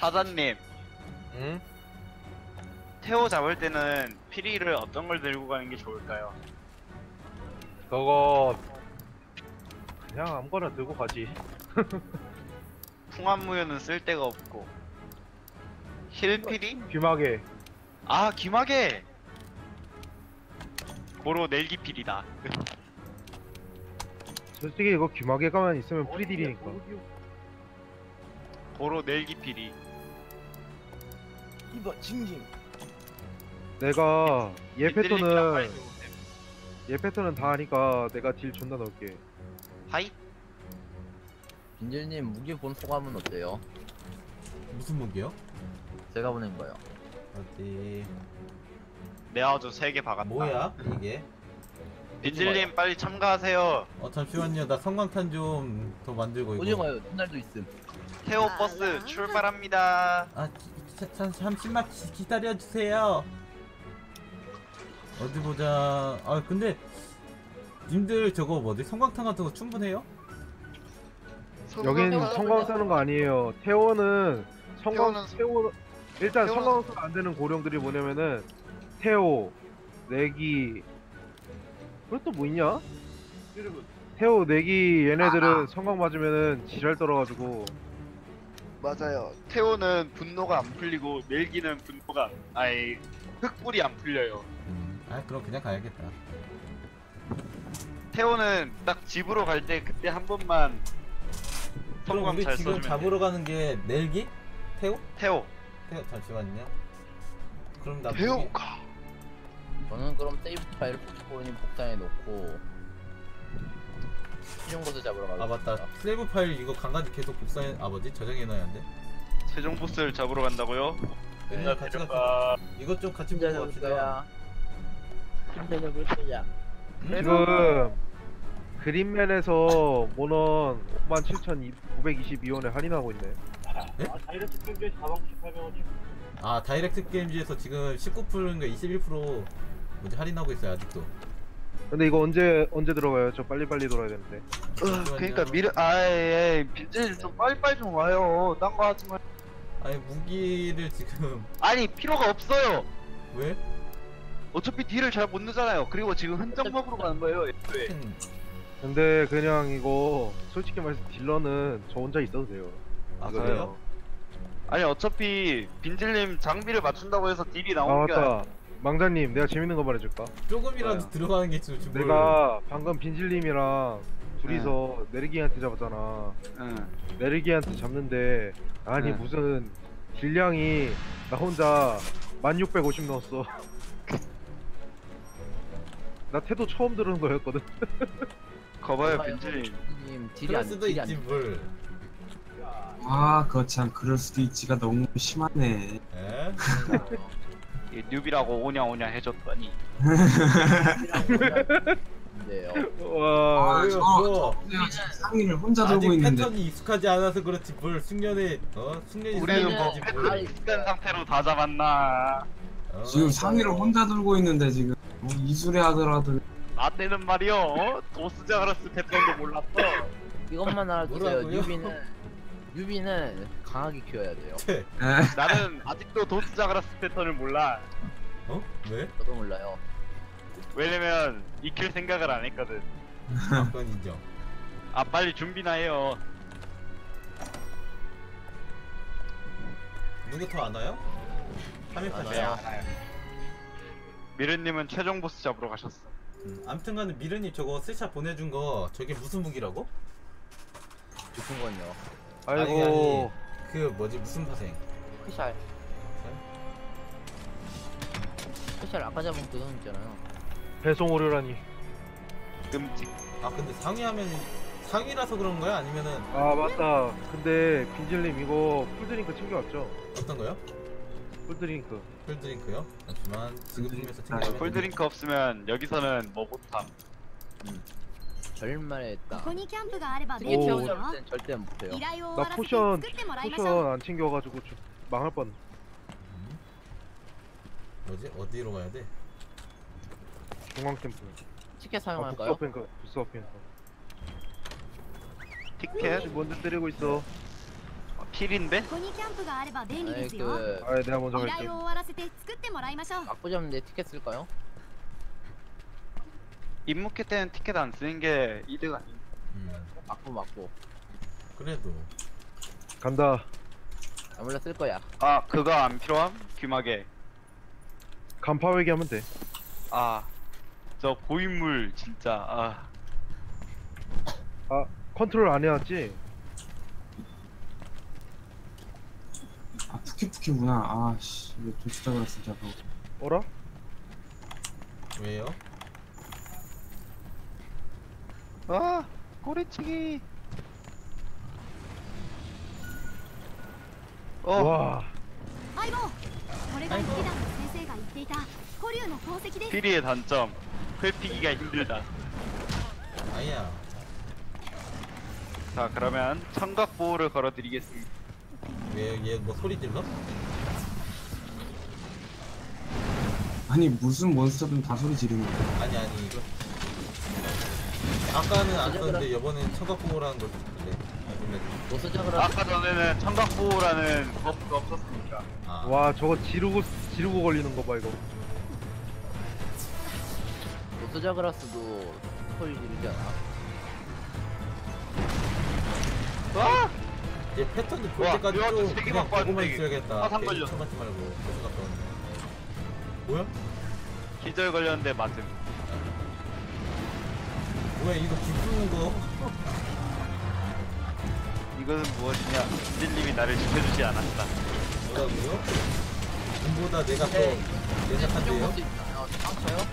사장님. 응? 태호 잡을 때는 피리를 어떤 걸 들고 가는 게 좋을까요? 그거 그냥 아무거나 들고 가지. 풍압무효는 쓸 데가 없고. heal 피리? 귀마개. 아 귀마개! 고로 네르기 피리다. 솔직히 이거 귀마개 가만 있으면 free deal이니까. 고로 네르기 피리 이거 징징. 내가 얘 패턴은. 얘 패턴은 다 하니까 내가 딜 존나 넣을게 하이 빈질님 무기 본 소감은 어때요? 무슨 무기요? 제가 보낸 거요. 어디? 내 아주 세개 박았다 뭐야 이게? 빈질님 빨리 참가하세요 어 잠시만요. 나 성광탄 좀 더 만들고 이거. 오징어요. 옛날도 있음. 태호 버스 출발합니다 아 자, 잠시만 기, 기다려 주세요. 어디 보자. 아 근데 님들 저거 뭐지? 성광탄 같은 거 충분해요? 여긴 성광 쓰는 거 아니에요 태호는 성광 태호는- 태호 일단 성광 쓰면 안 되는 고령들이 뭐냐면은 태호 내기 그리고 또 뭐 있냐? 태호 내기 얘네들은 성광 맞으면은 지랄 떨어가지고 맞아요 태호는 분노가 안 풀리고 멜기는 분노가 안- 아이 흑불이 안 풀려요 음, 아 그럼 그냥 가야겠다. 태호는 딱 집으로 갈 때 그때 한 번만 그럼 성광 우리 잘 지금 써주면 잡으러 가는 게? 태우? 돼. 태호 태우 잠시만요. 그럼 나 태호가 저는 그럼 세이브 파일을 포켓몬이 복사해 놓고 것을 잡으러 가겠습니다. 아 맞다. save 파일 이거 간간히 계속 복사해 아 뭐지 저장해 놔야 돼. 최종 보스를 잡으러 간다고요? 네, 나 같이. 갔어. 이것 좀 같이 보고 갑시다. 거야. 지금 그린맨에서 모넌 57,922원에 할인하고 있네. 아, 다이렉트 경기에 498명원이 아 다이렉트 게임즈에서 지금 19%인가 21% 뭐지 할인하고 있어요 아직도. 근데 이거 언제 언제 들어가요? 저 빨리빨리 돌아야 되는데. 으, 그러니까 미르 아예 빈질 좀 빨리빨리 좀 와요. 딴 거 하지 마. 아니 무기를 지금 아니 필요가 없어요. 왜? 어차피 딜을 잘 못 넣잖아요. 그리고 지금 흔적 먹으러 가는 거예요. 애초에. 음, 근데 그냥 이거 솔직히 말해서 딜러는 저 혼자 있어도 돼요. 아 그래요? 아니 어차피 빈질님 장비를 맞춘다고 해서 딜이 아 나오는 게 아니- 맞다. 망자님 내가 재밌는 거 말해줄까? 조금이라도 뭐야? 들어가는 게 지금 뭘- 내가 방금 빈질님이랑 둘이서 네르기한테 잡았잖아. 응. 네르기한테 잡는데 아니 네. 무슨 deal량이 나 혼자 1650 넣었어. 나 태도 처음 들은 거였거든. 거봐요 빈질님. 님 deal이 안 수도 있지 뭘. 아, 그거 참 그럴 수도 있지가 너무 심하네. 에? 이 뉴비라고 오냐 오냐 해줬더니 돼요. 와. 아, 저. 저 지금 상의를 혼자 아직 들고 있는데. 패턴이 익숙하지 않아서 그렇지 뭘 숙련에 어 숙련이 우리는 뭐 뭘. 익숙한 상태로 다 잡았나? 어, 지금 상의를 혼자 들고 있는데 지금 뭐 이술에 하더라도 나 때는 말이요. 어? 도스자그라스 패턴도 몰랐어. 이것만 알아두세요. 뭐라고요? 뉴비는 뉴비는 강하게 키워야 돼요. 채. 에? 나는 아직도 도스자그라스 패턴을 몰라. 어? 왜? 저도 몰라요. 왜냐면 익힐 생각을 안 했거든. 아, 그건 인정. 아 빨리 준비나 해요. 누구 더안 와요? 안 3일 와요. 파세요. 미르님은 최종 보스 잡으러 가셨어. 음, 아무튼간에 미르님 저거 스샷 보내준 거 저게 무슨 무기라고? 무슨 건요? 아이고. 그 뭐지 무슨 파생? 크샬. 크샬 아까 잡은 그거 있잖아요. 배송 오류라니. 끔찍. 아 근데 상위하면 상위라서 그런 거야? 아니면은 아 맞다. 근데 빈질님 이거 cool drink 챙겨왔죠? 어떤 거요? cool drink. cool drink요? 잠시만 지급품에서 아, 챙겨야 cool drink 없으면 여기서는 뭐 못함. 절말했다. ここにキャンプがあれば 이게 便利 오. ですよ 채워져 땐 절대 못해요. 依頼を 나 終わらせて 포션 作ってもらいましょう 포션 안 챙겨가지고 좀 망할 뻔. 뭐지? 어디로 가야 돼? 중앙 캠프. 티켓 아, 사용할까요? 북서펜크. 북서펜크. 티켓? 혹시 뭔데 때리고 있어? 어, 필인데? ここにキャンプがあれば便利で 아니 すよ 그 아 내가 먼저 依 갈게. 頼を終わらせて作ってもらいましょう 막고 잡는데 티켓 쓸까요? 임무캐 때는 티켓 안 쓰는 게 이득 아니? 음 막고 막고. 그래도 간다. 나 몰라 쓸 거야. 아 그거 안 필요함? 귀마개. 간파 회기하면 돼. 아. 저 고인물 진짜 아아 컨트롤 안 해왔지? 아 푸키푸키구나. 아씨 이거 도시자가 진짜 그거. 어라? 왜요? 아, 꼬리치기. 어, 와. 相棒これが池田の先生が言っていた古竜の宝石です 피리의 단점. 회피기가 힘들다. 아니야 자, 그러면 청각 보호를 걸어드리겠습니다. 왜얘 뭐 소리 질러? 아니 무슨 몬스터든 다 소리 지르는 거야. 아니 아니 이거 아까는 안 썼는데 이번엔 청각보호라는 걸 썼는데 아, 근데 노스적으로 아까 전에는 청각 보호라는 buff가 없었으니까. 아 와 저거 지르고 지르고 걸리는 거 봐 이거. 도스자그라스도 소리 지르지 않아? 와! 얘 패턴이 볼 와, 때까지 묘한테 세개 그냥 갖고 보고만 왔는데 있어야겠다 화상 걸렸어. 쳐맞지 말고 계속 갔다 오는 뭐야? 기절 걸렸는데 맞음. 뭐야 이거 기쁘는 거? 이것은 무엇이냐? 진님이 나를 지켜주지 않았다. 뭐라고요? 군보다 내가 더 네. 내작한데요? 수 있나요? 상처요?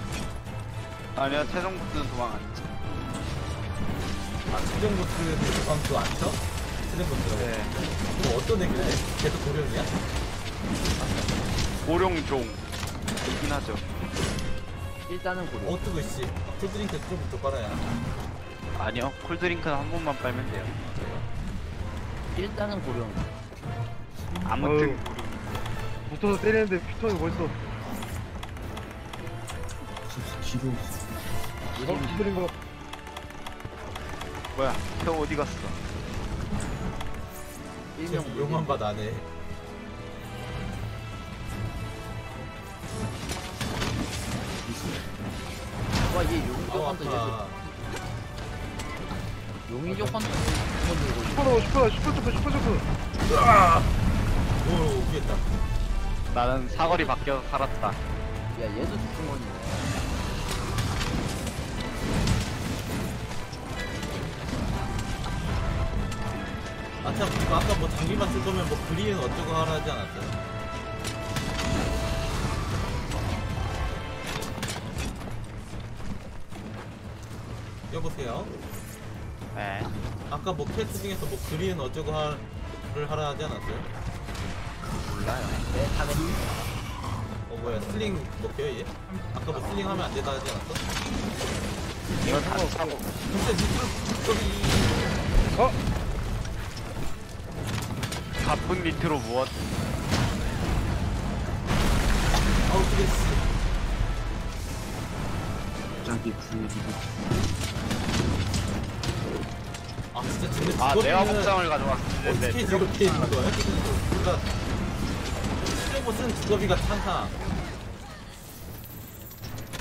아니야, 최종 보스는 도망 안 쳐. 아 최종 보스는 도망 그거 안 쳐? 최종 보스라고? 네. 뭐 어떤 애길래? 계속 고룡이야? 고룡종. 있긴 하죠. 일단은 고룡. 어 뜨거 씨 cool drink 좀부터 빨아야 아니요, cool drink는 한 번만 빨면 돼요. 일단은 고룡. 아무튼 어휴. 붙어서 때리는데 피통이 벌써 뒤로 어? 기술인 거 뭐야? 형 어디 갔어? 일명 용만 봐나 네 와얘 용의적 아우 헌터 아파 얘 용의적 한번 들고 있어. 슈퍼 슈퍼 슈퍼 점프 슈퍼 점프 오 오겠다 나는 사거리 바뀌어서 살았다. 야 얘도 주승원이네. 아참 이거 아까 뭐 장비만 쓸 거면 뭐 그리엔 어쩌고 하라 하지 않았어요? 여보세요? 네. 아까 뭐 퀘스트 중에서 뭐 그리엔 어쩌고 하를 하라 하지 않았어요? 몰라요. 내 탐에 어 뭐야 슬링 먹혀요 얘? 아까 뭐 슬링 하면 안 된다 하지 않았어? 이건 다 차고. 근데 밑으로 거기 어? 가쁜 밑으로 무엇? 아우 그랬어 갑자기 분위기가 아 진짜 근데 아, 내가 직업이면은 목상을 가져왔을 때. 어떻게 저렇게 있는 거야? 몰라 실버 쓴 직업이가 찬사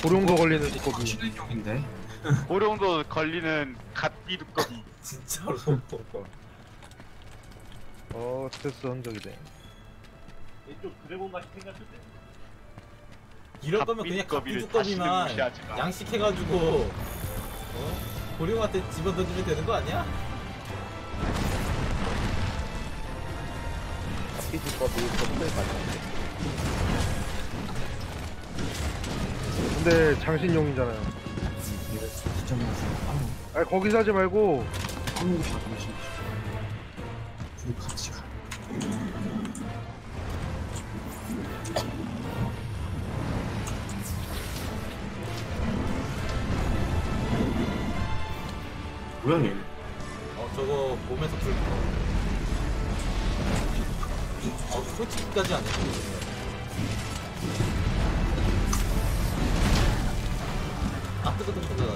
고룡도 걸리는 두꺼비 확실한 용인데 고룡도 걸리는 갓비 두꺼비. 진짜로 어 스트레스 흔적이네 좀 드래곤 같이 생겼는데. 이럴 거면 그냥 무시하지 마. 양식해가지고 어? 고령한테 집어던지면 되는 거 아니야? 피지법이 검토에 맞는데. 근데 장신용이잖아요. 이거 지점에서 아무 거기서 하지 말고. 아무 받으신 둘이. 같이 가 뭐야 얘 어 저거 몸에서 불 어, 솔직히까지 안 했어 아 뜨거 뜨거 뜨거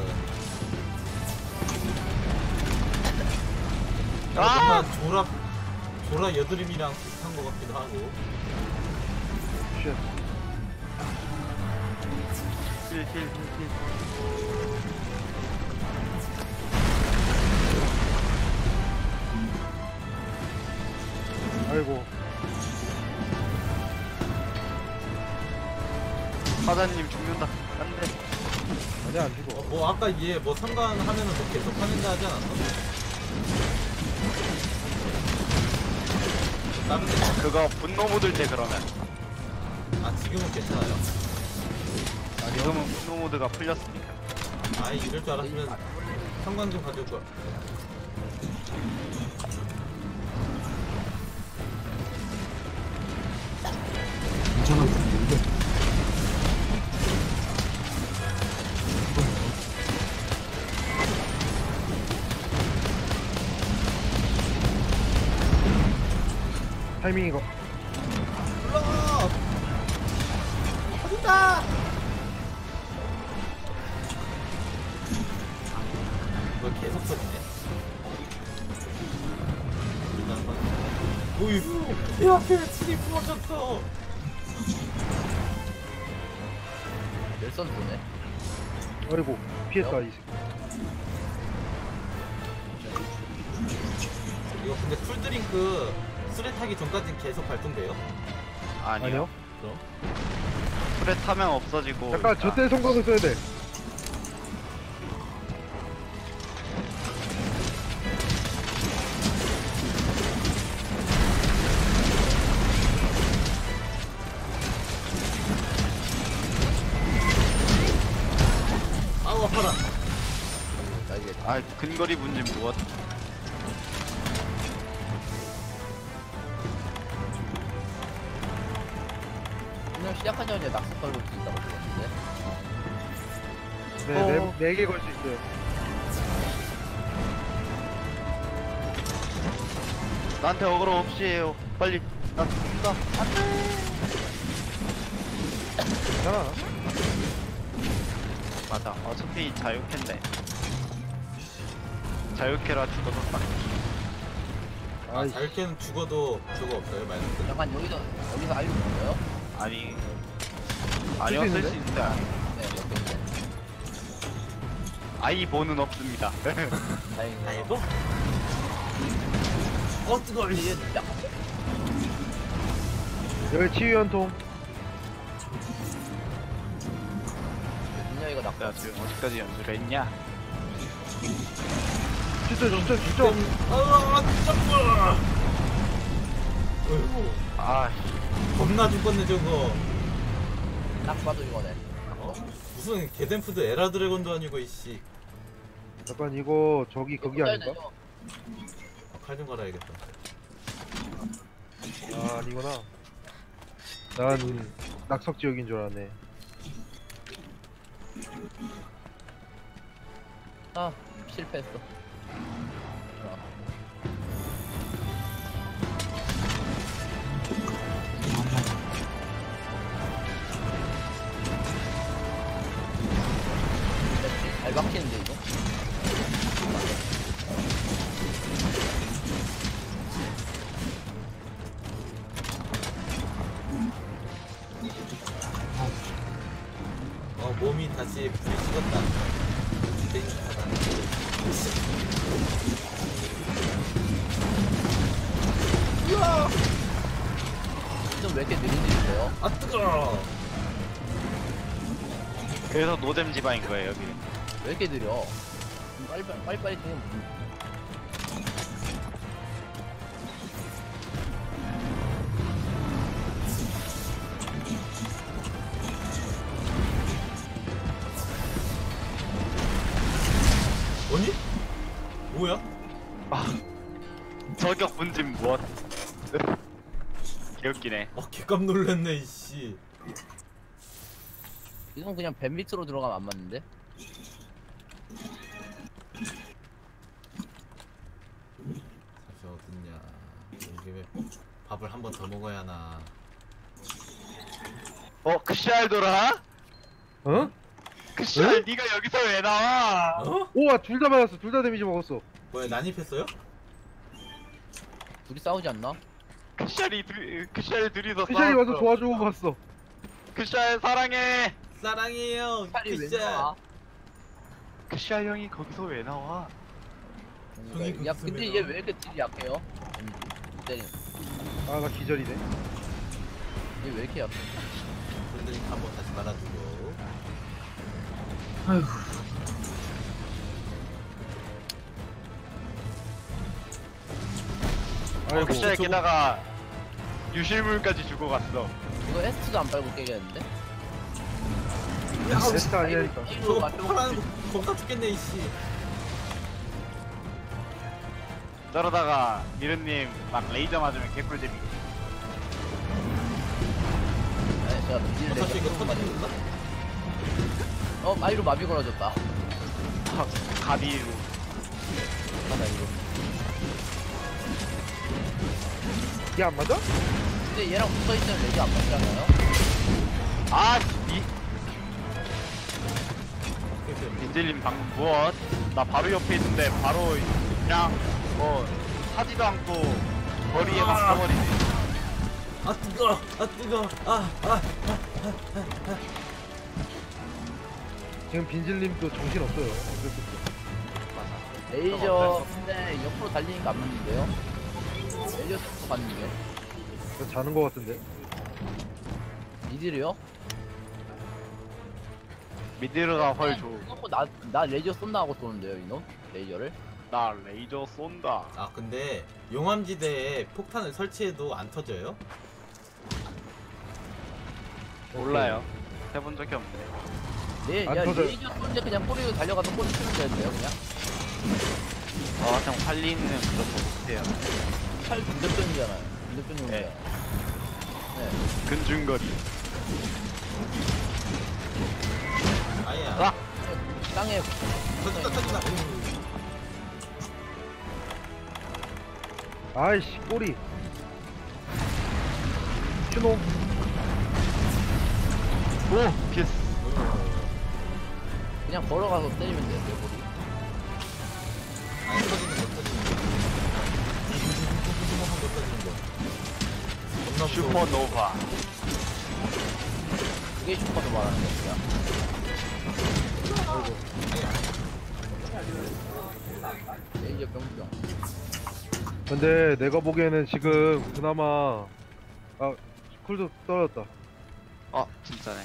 아! 정말 조랍 조라 여드름이랑 비슷한 것 같기도 하고 쉣 heal, heal, heal, heal. 아이고 사장님 죽는다. 안 돼. 아니 안 죽어 어, 뭐 아까 얘 뭐 상관 하면은 뭐 계속 하는다 하지 않았어? 다른 데 그거 분노 묻을 때 그러면. 아 지금은 괜찮아요? 지금은 분노 모드가 풀렸으니까. 아이 이럴 줄 알았으면 상관 좀 가져올 거야 괜찮아 타이밍 이거 불러! 어딘다! 뭐 계속 쏘네 내 앞에 트리 부러졌어 열선 도네. 아이고 피했다 이 새끼 계속 발동돼요? 아니요. 그럼? 술에 타면 없어지고. 약간 저때 성광을 써야 돼. 아, 근거리 문제 무엇? 4개 걸 수 있어요. 나한테 어그로 없이 해요. 빨리. 나 죽는다. 안 돼. 괜찮아. 맞아. 어차피 자유캔데. 자유캐라 죽어도 딱. 아, 아 자유캔 죽어도 저거 없어요, 말도. 약간 여기서 여기서 알려주는 거예요? 아니. 아니요, 쓸수 있는데. 아이보는 없습니다. 다행이네요. 아이고 어 뜨거워 이게 딱 여기 치유 연통. 민영이가 낙서. 내가 지금 어디까지 연주를 했냐? 진짜, 진짜, 진짜. 아 점프 어이구 아, 겁나 죽겠네 저거 딱 봐도 이거네. 어? 무슨 개덴푸드 에라 드래곤도 아니고 이씨 약간 이거, 저기, 거기 아닌가? 칼좀 갈아야겠다 아, 아니구나. 난 낙석 지역인 줄 알았네. 아 실패했어. 아, 잘 박히 노잼 지방인 거예요, 여기. 왜 이렇게 느려? 좀 빨리 빨리 빨리 빨리 좀 아니? 뭐야? 저격 문진 무엇? 개웃기네. 아 개깜 놀랐네 이씨 이건 그냥 뱀 밑으로 들어가면 안 맞는데? 다시 어딨냐 이게 왜 밥을 한 번 더 먹어야 하나 어, 크샬 돌아? 어? 크샬, 네가 여기서 왜 나와? 어? 우와, 둘 다 맞았어. 둘 다 데미지 먹었어. 뭐야 난입했어요? 둘이 싸우지 않나? 크샬이 둘, 크샬 둘이서 피셜이 와서 싸웠어. 도와주고 갔어. 크샬 사랑해. 사랑해요 팔이 왜 나와? 크샬 형이 거기서 왜 나와? 형이. 야그 근데 얘. 왜 이렇게 딜이 약해요? 음, 때리. 아, 나 기절이네. 얘 왜 이렇게 약해? 그러니까 한번 다시 말아주고 아휴 아이고. 크샬 게다가 유실물까지 주고 갔어. 이거 에스트도 안 빨고 깨겠는데? 에스트 아니라니까. 이거 파란 거 겁나 죽겠네 이씨 저러다가 미르님 막 레이저 맞으면 개꿀잼이. 네, 제가 딜 어, 사실 이거 내고 맞 터지는가? 어 마이로 마비 걸어줬다. 가비로. 하나 이거. 이게 안 맞아? 근데 얘랑 붙어 있으면 레지 안 맞잖아요? 아, 이 민젤님 방금 무엇? 나 바로 옆에 있는데 바로 그냥 뭐 하지도 않고 머리에 막 써버리네. 아 뜨거 아 뜨거 아아 지금 빈질님도 정신 없어요. 레이저 근데 옆으로 달리니까 안 맞는데요? 레이저 속도 갔는데요? 저 자는 거 같은데. 이들이요? 미드르가 heal 줘. 어, 나, 나 레이저 쏜다 하고 쏘는데요 이놈? 레이저를? 나 레이저 쏜다. 아 근데 용암지대에 폭탄을 설치해도 안 터져요? 몰라요. 해본 적이 없네. 레, 안 야, 터져요. 레이저 쏘는데 그냥 꼬리로 달려가서 꼬리 치면 되는데요 그냥? 저 같은 활리는 그런 거 못해요. 팔 근접전이잖아요. 근접전용이잖아. 네. 네. 근중거리. 아야. 아! 땅에 터진다 터진다. 아이씨 꼬리 슈노 오! 피스. 그냥 걸어가서 때리면 돼요. 내버리. 아니 터지는 거 터지는 거. 터지는 거. 겁나 무서워. 슈퍼노바. 그게 슈퍼도 말하는 거야. 레이저 병병. 근데 내가 보기에는 지금 그나마 아 쿨도 떨어졌다 어, 진짜네.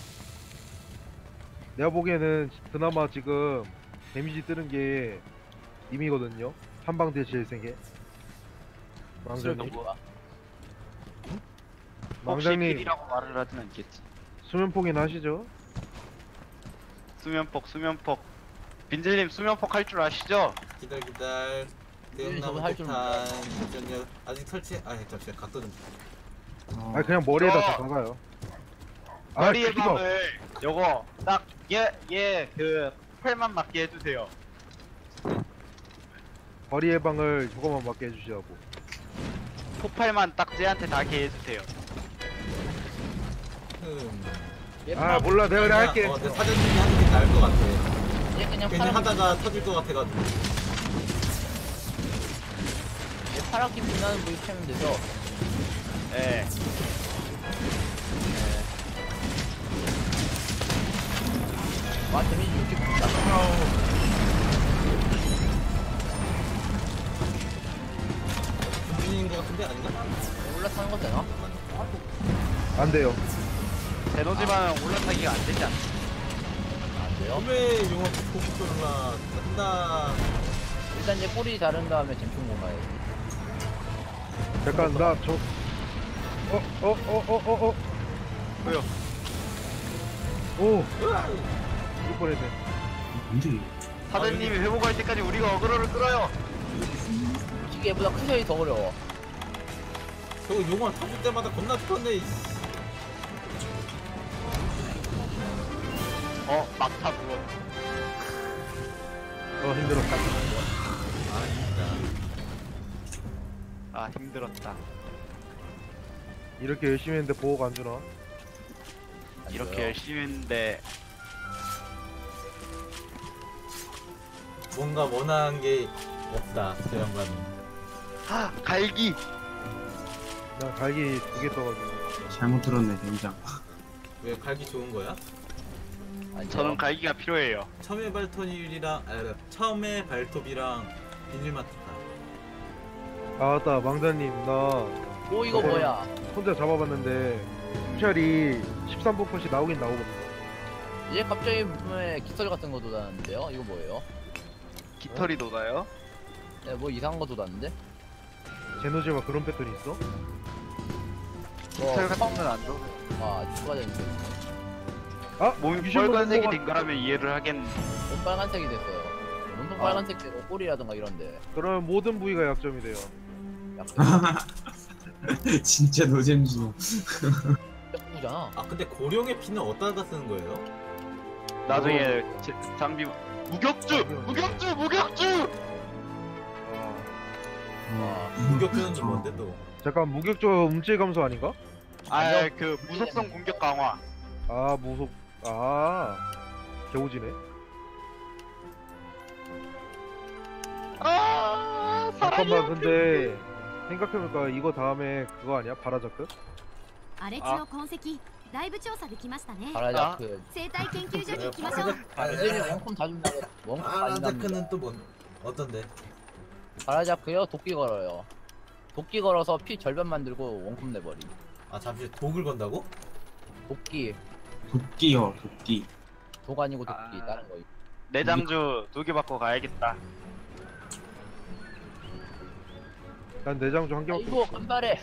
내가 보기에는 그나마 지금 데미지 뜨는 게 님이거든요 한방 대시일 생게 망장님 누구야? 혹시 망장님 필이라고 말을 하진 않겠지. 수면폭이나 하시죠 수면폭, 수면폭. 빈젤님 수면폭 할 줄 아시죠? 기다려 기다려. 저도 대형나무 할 줄 폭탄. 아직 설치. 아 잠시만 각도 좀. 어, 아 그냥 머리에다 저- 다 박아요 아 머리 죽이죠 예방을 요거 딱얘얘그 폭발만 맞게 해주세요. 머리 예방을 저거만 맞게 해주시라고 폭발만 딱 쟤한테 닿게 해주세요. 흠. 아 몰라 내가 그래 할게 어, 내 사장님이 하는 게 나을 것 같아. 얘 그냥 괜히 파란 하다가 터질 것 같아가지고. 얘 파랗게 빛나는 부위 캐면 되죠. 예. 와 데미지 60 군인인 것 같은데 아닌가? 올라타는 거 되나? 안 돼요 제노지만 올라타기가 안 되지 않나? 안 돼요. 왜 용어 폭돌라 뜬다. 일단 이제 꼬리 자른 다음에 잼총 공가요. 잠깐 나 저 어 어 어 어 어어 왜요? 오 죽을 뻔했네 뭔데? 사장님이 회복할 때까지 우리가 어그로를 끌어요. 솔직히 얘보다 크셔이 더 어려워. 저거 용어 타줄 때마다 겁나. 이씨. 어, 막타 그거. 어 힘들었다 아 진짜. 아, 힘들었다. 이렇게 열심히 했는데 보호가 안 주나 안 이렇게. 열심히 했는데 뭔가 원하는 게 없다. 저 양반은. 아, 갈기. 난 갈기 두 개 떠가지고 잘못 들었네 된장. 왜 갈기 좋은 거야? 안 저는. 갈기가 필요해요. 처음에 발톱이랑 아, 처음에 발톱이랑 비닐 마트다. 아 맞다 망자님 나 오 이거 저거는- 뭐야? 혼자 잡아봤는데 수샬이 13%씩 나오긴 나오거든요 얘 갑자기 몸에 깃털 같은 거 돋았는데요? 이거 뭐예요? 깃털이 돋아요? 네, 뭐 이상한 거 돋았는데? 제노지가 그런 패턴이 있어? 깃털 같은 건 안 돋아. 아 추가된 거. 아! 몸이 빨간색이 된 거라면 이해를 하겠네. 몸 빨간색이 됐어요. 몸통 아. 빨간색 되고 꼬리라든가 이런데. 그러면 모든 부위가 약점이 돼요 진짜 노잼주. 뼈구잖아. 아 근데 고령의 피는 어디다가 쓰는 거예요? 나중에 제, 장비 무격주, 무격주, 무격주. 아, 어, 무격주는 좀 어. 뭔데 또? 잠깐 무격조 음질 감소 아닌가? 아, 아니요. 그 무속성 공격 강화. 아 무속 아 개오지네 아, 사랑이 잠깐만 근데 생각해보니까 이거 다음에 그거 아니야? 바라자크? 荒れ地の痕跡だいぶ調査できましたね 바라자크. 生態研究所に行きましょう 아, 이제는 원콤 다 준다고. 원콤 다 바라자크는 준답니다. 또 뭔? 어떤데? 바라자크요? 도끼 걸어요. 도끼 걸어서 피 절반 만들고 원콤 내버리. 아 잠시 독을 건다고? 도끼. 도끼요 도끼. 독 아니고 도끼. 아. 다른 거. 내장주 두 개 받고 가야겠다. 난 내장주 한 개밖에 아이고 없어 간발해.